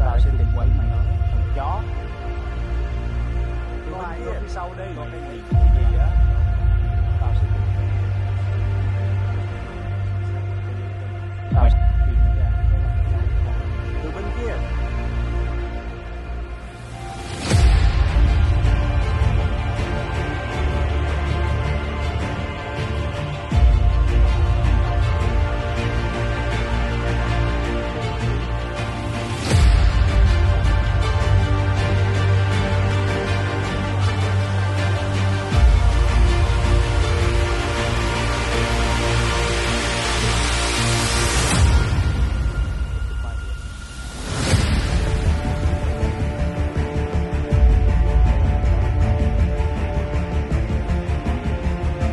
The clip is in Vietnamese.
đời xin tịch quỷ mày nữa thằng chó. Thứ hai ở phía sau đây còn cái gì gì á tao sẽ tịch quỷ tao sẽ